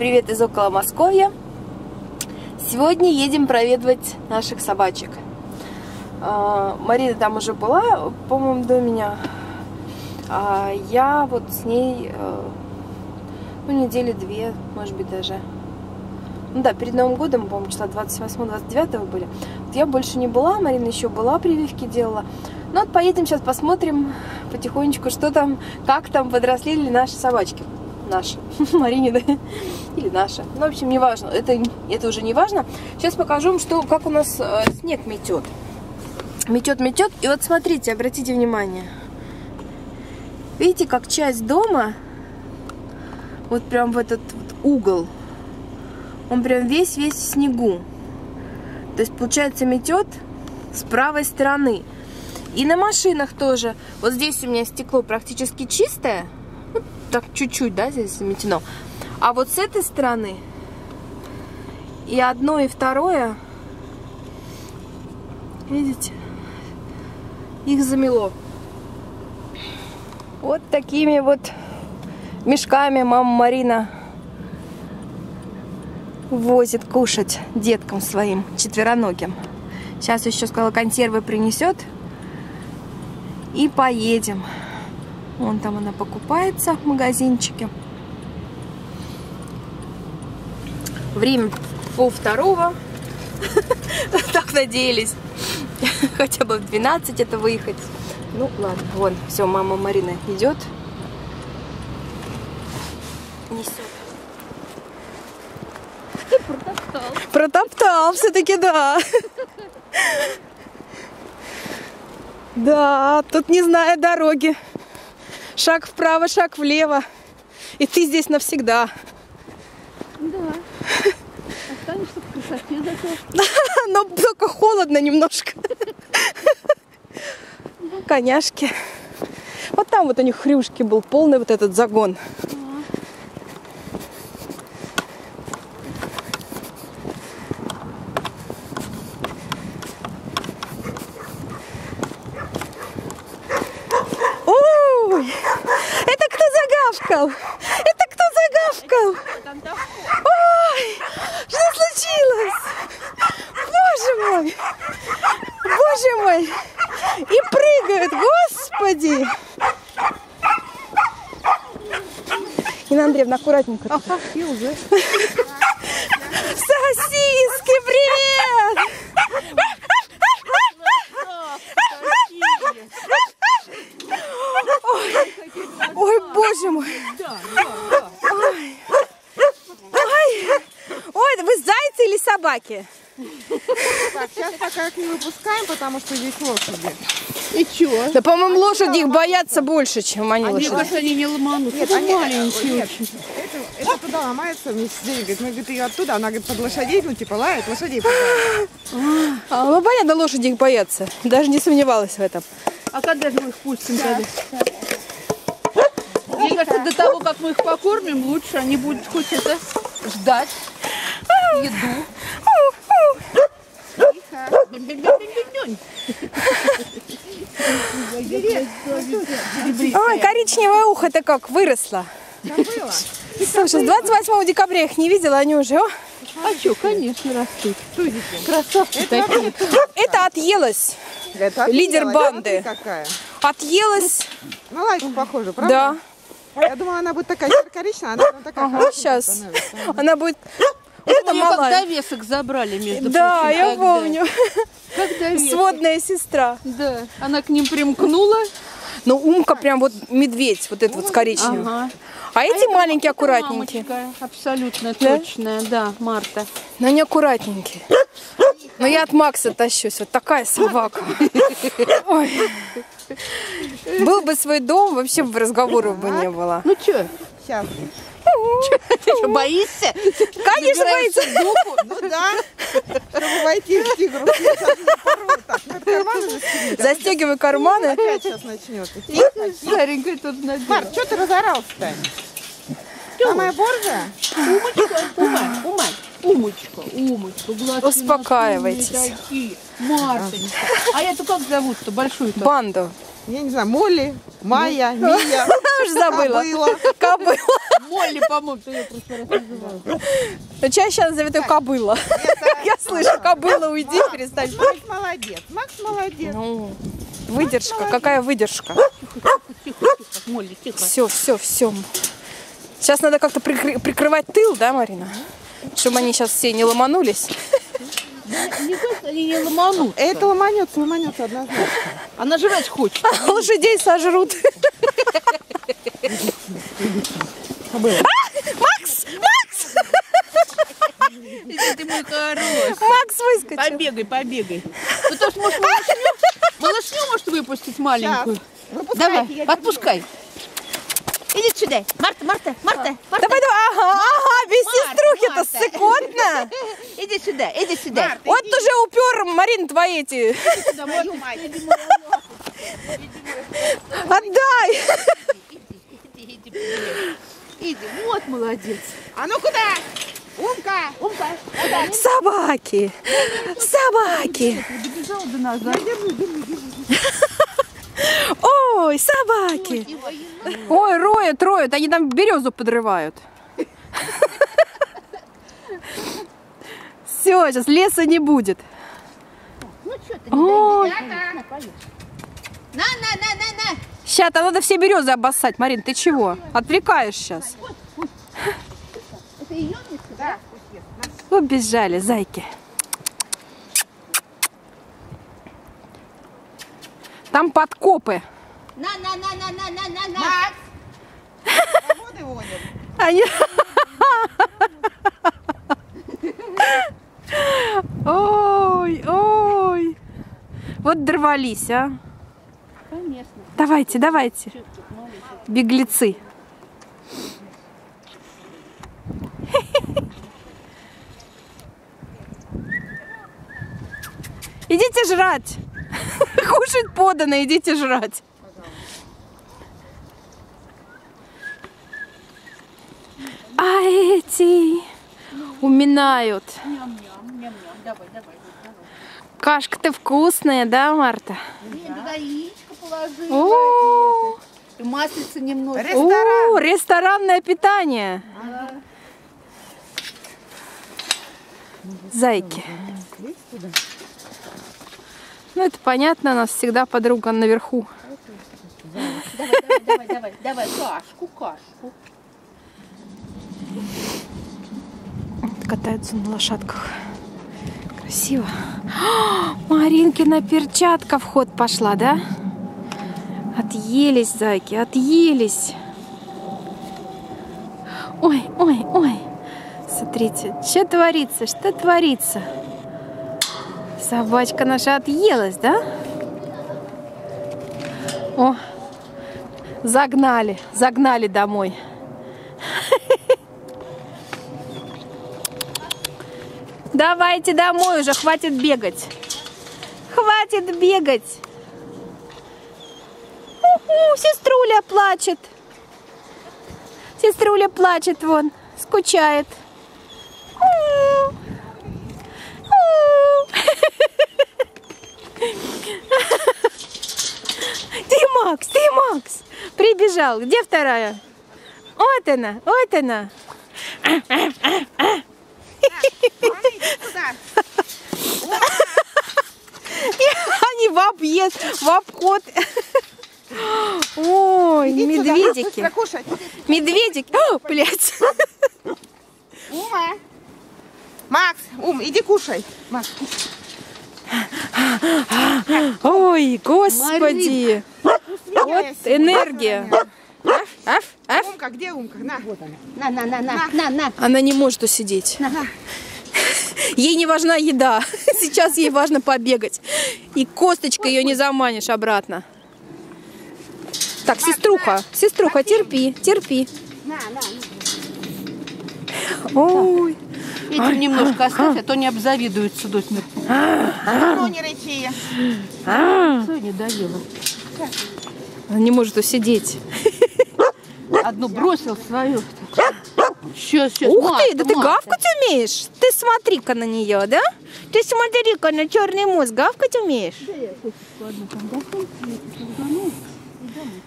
привет из около Московья. Сегодня едем проведывать наших собачек. А, Марина там уже была, по-моему, до меня. А я вот с ней, э, ну, недели две, может быть, даже. Ну да, перед Новым годом, по-моему, числа 28-29 были. Вот я больше не была, Марина еще была, прививки делала. Ну вот поедем сейчас посмотрим потихонечку, что там, как там подросли ли наши собачки. Наши, Маринины или наши. Ну, в общем, не важно, это, это уже не важно. Сейчас покажу вам, что, как у нас э, снег метет. Метет, метет. И вот смотрите, обратите внимание. Видите, как часть дома, вот прям в этот вот угол, он прям весь-весь в снегу. То есть, получается, метет с правой стороны. И на машинах тоже. Вот здесь у меня стекло практически чистое. Ну, так чуть-чуть, да, здесь заметено. А вот с этой стороны и одно, и второе, видите, их замело. Вот такими вот мешками мама Марина возит кушать деткам своим четвероногим. Сейчас еще сказала, консервы принесет. И поедем. Вон там она покупается в магазинчике. Время пол второго. Так надеялись. Хотя бы в 12 это выехать. Ну ладно, вон, все, мама Марина идет. Несет. Протоптал. Протоптал все-таки, да. Да, тут не зная дороги. Шаг вправо, шаг влево. И ты здесь навсегда. Да. Останешься в красоте зато. Но только холодно немножко. Коняшки. Вот там вот у них хрюшки был полный вот этот загон. Ой, это кто загавкал? Это кто загавкал? Ой, что случилось? Боже мой! Боже мой! И прыгают, господи! Андреевна, аккуратненько. Ага, и уже. Сосиски, привет! Ой, боже мой! Ой. Ой. Ой, вы зайцы или собаки? Так, сейчас пока их не выпускаем, потому что здесь лошади. И чё? Да, по-моему, лошади их боятся больше, чем они Мне лошади. кажется, они не ломанут. Нет, они- маленькие очень. Туда ломается вместе с. Говорит, мы говорит, ее оттуда. Она говорит, под лошадей, ну типа лает, лошадей. А, ну, понятно, лошади их боятся. Даже не сомневалась в этом. А когда же мы их пустим тогда? Мне кажется, до того, как мы их покормим, лучше они будут хоть это ждать еду. Ой, коричневое ухо-то как выросло. Забыла? Слушай, с 28 декабря их не видела, они уже... о, А что, конечно, растут. Красавцы такие. Это отъелась. Это Лидер банды. Какая. Отъелась, На лайку похоже, правда? да. Я думала, она будет такая коричневая, она такая Ага, хорошая сейчас. становится. Она будет... Это нее как малая. довесок забрали, между Да, прочим. я когда. помню. Как довесок. Сводная сестра. Да, она к ним примкнула. Но умка прям вот медведь, вот этот вот с коричневым. Ага. А эти это- маленькие, это аккуратненькие. мамочка, абсолютно Да? точная, да, Марта. Но они аккуратненькие. Но я от Макса тащусь. Вот такая собака. Ой. Был бы свой дом, вообще бы разговоров бы не было. Ну что, Сейчас. Ты что, боишься? Конечно, боится. Ну да. Чтобы войти в тигру. Застегивай карманы. Опять сейчас тихо. Старенькая тут надела. Марк, что ты разорался-то? А моя борзая? Умочка, умать, умать, умочка, умочка. Глазки Успокаивайтесь. такие. Марточка. А эту как зовут-то, большую-то? Банду. Я не знаю, Молли, Майя, Мия. уже забыла? Кобыла. Кобыла. Молли, по-моему, ты ее просто раз называла. Ну, чаще она зовет ее кобыла. Я слышу, кобыла, уйди, перестань. Макс молодец. Макс молодец. Ну, выдержка, какая выдержка. Тихо, тихо, Молли, тихо. Все, все, все. Сейчас надо как-то прикры- прикрывать тыл, да, Марина? Чтобы они сейчас все не ломанулись. Не они не ломанут. Это ломанется, ломанется однозначно. Она жрать хочет. Лошадей сожрут. А, Макс! Макс! Иди ты мой хороший. Макс выскочил. Побегай, побегай. Ну то, что, может, малышню, малышню может выпустить маленькую. Давай, отпускай. Иди сюда. Марта, Марта, Марта, Марта. Давай, давай. Ага, ага, без сеструхи-то Марта. секундно. Иди сюда, иди сюда. Вот уже упер, Марин, твои эти. Мать. Отдай. Иди, иди, иди. Вот молодец. А ну куда? Умка. Умка. Собаки. Собаки. Добежал до нас, да? Ой, собаки. Ой, роют, роют. Они там березу подрывают. Все, сейчас леса не будет. Ну что ты не? На. На, на, на. Сейчас, там надо все березы обоссать. Марин, ты чего? Отвлекаешь сейчас. Это ее миска, да? Убежали, зайки. Там подкопы. На, на, на, на, на, на, на, на. Они... Ой, ой. Вот дорвались, а. Конечно. Давайте, давайте. Беглецы. Идите жрать. Кушать подано, идите жрать. А эти уминают. Ням-ням, ням-ням. Давай, давай, давай. Кашка-то вкусная, да, Марта? Нет, туда яичко И маслица немного. Ресторан. о, ресторанное питание. Зайки. Ну, это понятно, у нас всегда подруга наверху. Давай, давай, давай, давай, давай, кашку, кашку. Катаются на лошадках. Красиво. А, Маринкина перчатка в ход пошла, да? Отъелись, зайки, отъелись. Ой, ой, ой. Смотрите, что творится, что творится? Собачка наша отъелась, да? О, загнали, загнали домой. Давайте домой уже, хватит бегать. Хватит бегать. Уху, сеструля плачет. Сеструля плачет вон, скучает. У. У. Ты, Макс, ты, Макс, прибежал. Где вторая? Вот она, вот она. Туда. Они в объезд, в обход. Ой, Иди сюда. медведики. Кушать. Медведик. О, блядь. Ума. Макс, Ум, иди кушай. Макс, Ой, господи. Вот вот энергия. Аф, аф, аф. Умка, где Умка? На. Вот она. На, на, на, на, на, на. Она не может усидеть. Ей не важна еда. Сейчас ей важно побегать. И косточкой ее не заманишь обратно. Так, сеструха, сеструха, терпи, терпи. На, на. Ой, Этим немножко оставь, а то не обзавидуются до смерти. Ну, не рычи. Сегодня доела. она не может усидеть. Одну бросил свою. Сейчас, сейчас. Ух ты, да ты гавкать умеешь? Ты смотри-ка на нее, да? Ты смотри-ка на черный мозг, гавкать умеешь?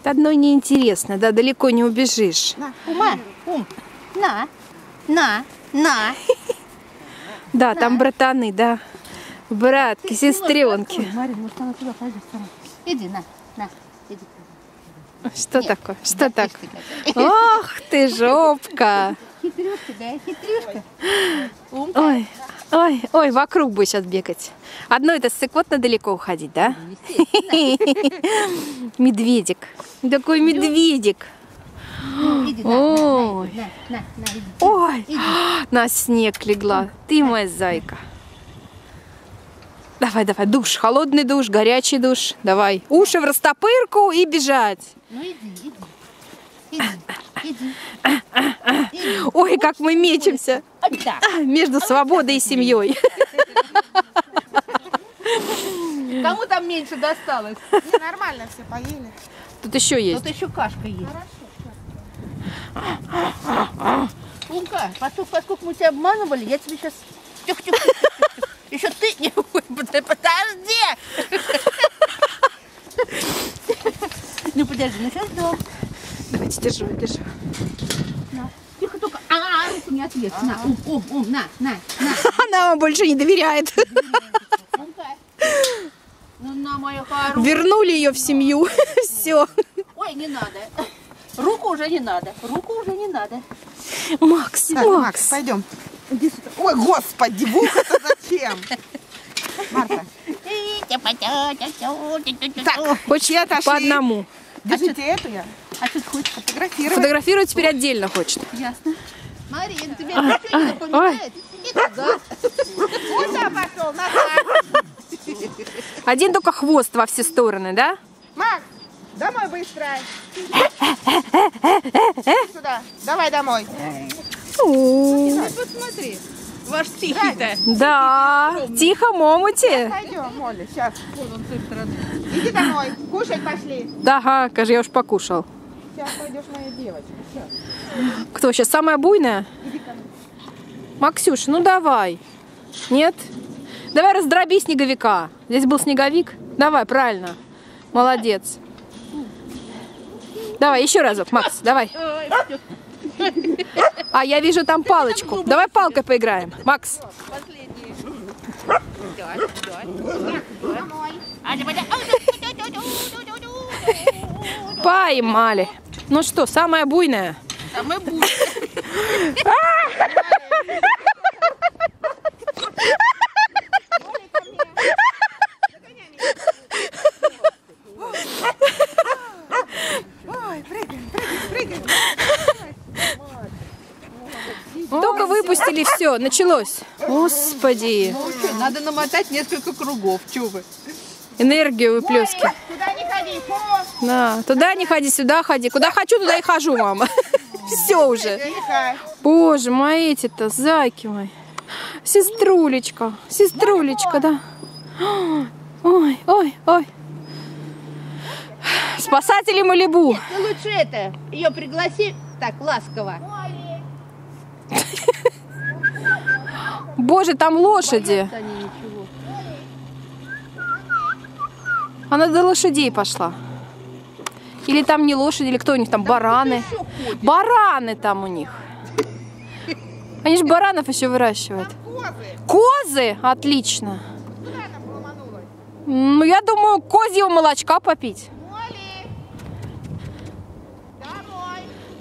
Одной неинтересно, да, далеко не убежишь. Ума, ум, на, на, на. Да, там братаны, да. Братки, сестренки. Марин, может она туда пойдет. Иди, на, на, иди. Что такое? Что так? Ох ты, жопка. Хитрюшка, да, хитрюшка. Ой, ой, ой, вокруг бы сейчас бегать. Одно это сыкотно далеко уходить, да? Медведик. Такой медведик. Ой. Ой, на снег легла. Ты моя зайка. Давай, давай, душ, холодный душ, горячий душ. Давай, уши в растопырку и бежать. Ну иди, иди. Иди, иди. Иди. Ой, как мы мечемся А, между свободой и семьей. Кому там меньше досталось? Не, нормально все поели. Тут еще есть. Тут еще кашка есть. Умка, поскольку, поскольку мы тебя обманывали, я тебе сейчас... Тихо, тихо, тихо, тихо. Еще ты не... Ой, Подожди! Ну подожди, ну сейчас дом. Давайте, держу, держу. На. Тихо, только... А, руку не ответ. На, ум, ум, ум, на, на, на. Она вам больше не доверяет. Ну, на, моя хорошая. Вернули ее в семью. Все. Ой, не надо. Руку уже не надо. Руку уже не надо. Макс, Так, Макс, Макс. пойдем. Ой, господи, вуха-то зачем? Марта, так, Хочешь по одному. Держите эту я. А что ты хочешь? Фотографировать. Фотографировать теперь отдельно хочет. Ясно. Марин, тебе ничего не напоминает? И туда. Куда пошел? Назад. Один только хвост во все стороны, да? Макс, домой быстро. Сюда. Давай домой. Ну, посмотри. Ваш тихий-то. Да, тихо, момути. Пойдем, Молли, сейчас. Вон он с той стороны. Иди домой. Кушать пошли. Да, ага, скажи, я уж покушал. Сейчас пойдешь, моя девочка. Сейчас. Кто сейчас самая буйная? Максюш, ну давай. Нет? Давай раздроби снеговика. Здесь был снеговик. Давай, правильно. Молодец. Давай, еще разок, Макс, давай. А я вижу там палочку. Давай палкой поиграем. Макс. Поймали. Ну что, самая буйная? Мы будем. Ой, прыгаем, прыгаем, прыгаем. Только выпустили, все, началось. Господи, Надо намотать несколько кругов. Чего вы? энергию выплески. Туда не ходи. Да, туда не ходи, сюда ходи. Куда хочу, туда и хожу, мама. Все уже. Боже, мои эти-то, зайки мои. Сеструлечка, сеструлечка, да. Ой, ой, ой. Спасатели Малибу. Ну лучше это, ее пригласи так ласково. Боже, там лошади. Она до лошадей пошла. Или там не лошади, или кто у них там, бараны. Бараны там у них. Они же баранов еще выращивают. Козы? Отлично. Ну, я думаю, козьего молочка попить.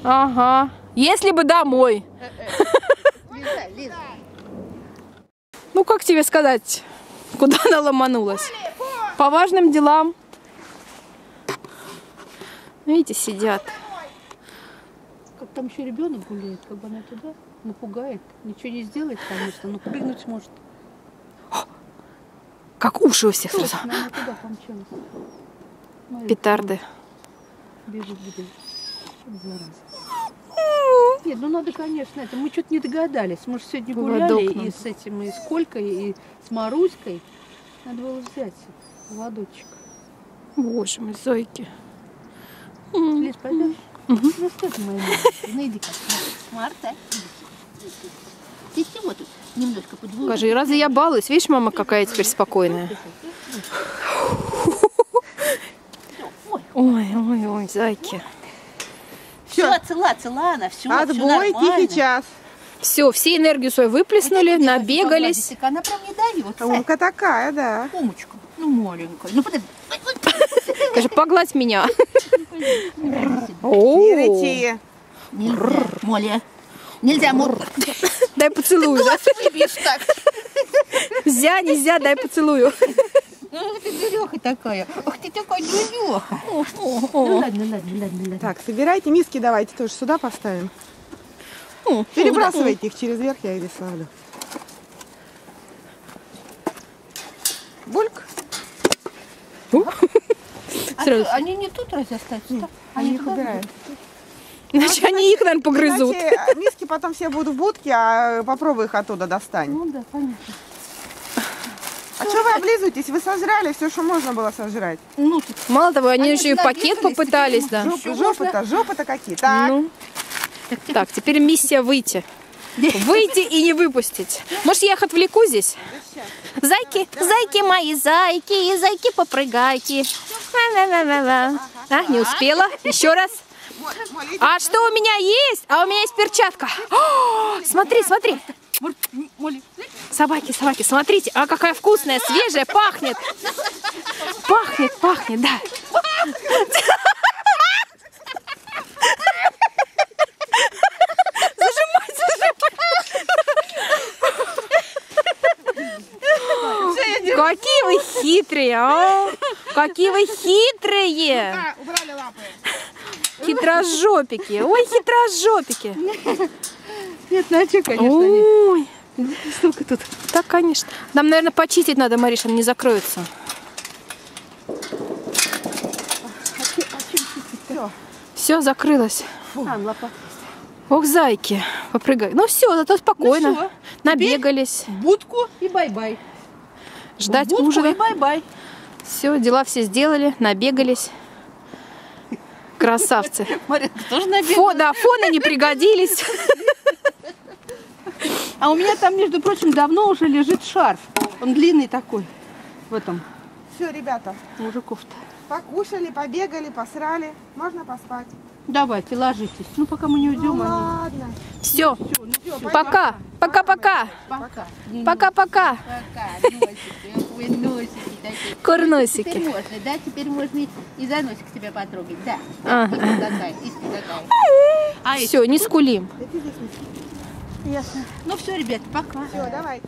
Ага. Если бы домой. Лиза, Лиза. Ну, как тебе сказать, куда она ломанулась? По важным делам. Видите, сидят. Как там еще ребенок гуляет, как бы она туда напугает. Ничего не сделает, конечно, но прыгнуть сможет. Как уши у всех сразу. Смотри, Петарды. Бежит, бежит. Зараза. Нет, ну надо, конечно, это. Мы что-то не догадались. Мы же сегодня гуляли нам. и с этим, и с Колькой, и с Маруськой. Надо было взять водочек. Боже мой, зойки. Лиз, пойдешь? Ну что ты, моя маленькая? Ну иди-ка. Марта. Ты чего тут немножко подводишь? Скажи, разве я балуюсь? Видишь, мама какая теперь спокойная. Ой, Ой, Ой, ой, зайки. Все, цела, цела она, все, Отбой, тихий час. Все, все энергию свою выплеснули, набегались. Она прям не дает. Умка такая, да. Умочка. Ну, маленькая. Ну, подожди. Скажи, погладь меня. Ирити. Нельзя. Моля. Нельзя, Моля. Дай поцелую. да? Видишь так. Нельзя, нельзя, дай поцелую. Ах ты дуреха такая. Ах ты такая дуреха. Ну ладно, ладно, ладно, ладно. Так, собирайте миски, давайте тоже сюда поставим. Перебрасывайте их через верх, я их ставлю. Бульк. А Сразу. они не тут разве остаются? Они их убирают. Иначе они их, наверное, погрызут. Кстати, миски потом все будут в будке, а попробуй их оттуда достань. Ну да, понятно. Что вы облизываетесь? Вы сожрали все, что можно было сожрать. Ну, Мало того, они Они еще и пакет попытались, да. Жоп- Жопы-то, жопы-то какие. Так, Ну, так, теперь миссия выйти. Выйти и не выпустить. Может, я их отвлеку здесь? Зайки, зайки мои, зайки, зайки попрыгайки. А, не успела. Еще раз. А что у меня есть? А у меня есть перчатка. О, смотри, смотри. Собаки, собаки, смотрите. А какая вкусная, свежая, пахнет. Пахнет, пахнет, да. Зажимай, зажимай. Какие вы хитрые, а? Какие вы хитрые. Хитрожопики. Ой, хитрожопики. Нет, а что, конечно, они. Ой. Сколько тут? Так, конечно. Нам, наверное, почистить надо, Мариша, они не закроются. Все. Все, закрылось. Там лопата. Ох, зайки, попрыгай. Ну все, зато спокойно. Ну всё, Набегались. В будку и бай-бай. Ждать будку ужина. и бай-бай. Все, дела все сделали, набегались. Красавцы. Маринка тоже набегала. Фо, да, фоны не пригодились. А у меня там, между прочим, давно уже лежит шарф. Он длинный такой. В этом Все, ребята, мужиков-то. покушали, побегали, посрали. Можно поспать. Давайте, ложитесь. Ну, пока мы не уйдем, Ну, они... ладно. Все, ну всё, пока, пока-пока. Пока. Пока-пока. Пока. Курносики. Теперь можно, да? Теперь можно и, и за носик себя потрогать, да. Ага. И какая, и какая. А Все, не скулим. Ясно. Ну все, ребят, пока. Все, давай.